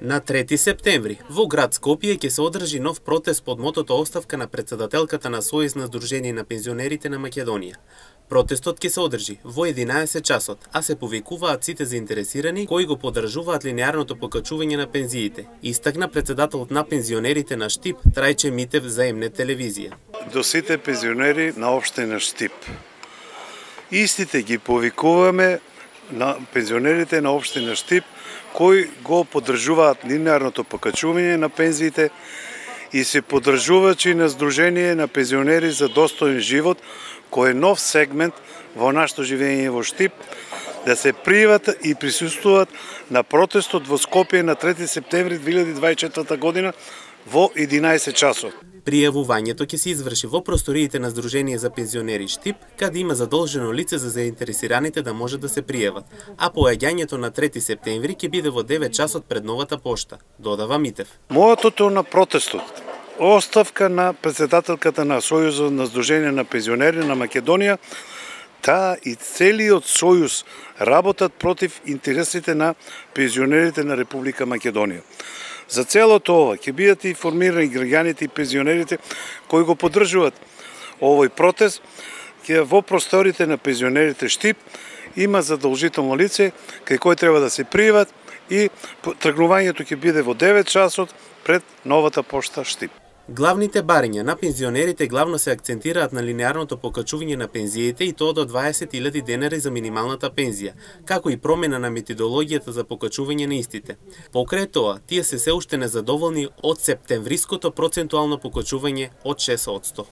На 3 септември во град Скопје ќе се одржи нов протест под мотото оставка на председателката на Сојуз на Сдружение на пензионерите на Македонија. Протестот ќе се одржи во 11 часот, а се повикуваат сите заинтересирани кои го подржуваат линеарното покачување на пензиите, истакна председателот на пензионерите на Штип Трајче Митев за Емне телевизија. До сите пензионери на општина Штип. Истите ги повикуваме на пензионерите на општина Штип кои го поддржуваат линеарното покачување на пензиите и се поддржувачи на Сдружение на пензионери за достоен живот, кој е нов сегмент во нашето живење во Штип, да се пријават и присуствуваат на протестот во Скопје на 3 септември 2024 година во 11 часот. Пријавувањето ќе се изврши во просториите на Сдружение за пензионери Штип, каде има задолжено лице за заинтересираните да може да се пријават, а поаѓањето на 3 септември ќе биде во 9 часот пред новата пошта, додава Митев. Мојотото на протестот оставка на председателката на Сојузот на Сдружение на пензионери на Македонија, таа и целиот сојуз работат против интересите на пензионерите на Република Македонија. За целото ова ќе бидат информирани граѓаните и пензионерите кои го поддржуваат овој протест, ќе во просторите на пензионерите Штип има задолжително лице кај кој треба да се пријават и тргнувањето ќе биде во 9 часот пред новата пошта Штип. Главните барања на пензионерите главно се акцентираат на линеарното покачување на пензиите и тоа до 20.000 денари за минималната пензија, како и промена на методологијата за покачување на истите. Покрај тоа, тие се се уште незадоволни од септемвриското процентуално покачување од 6%.